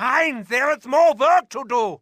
Nein, there is more work to do.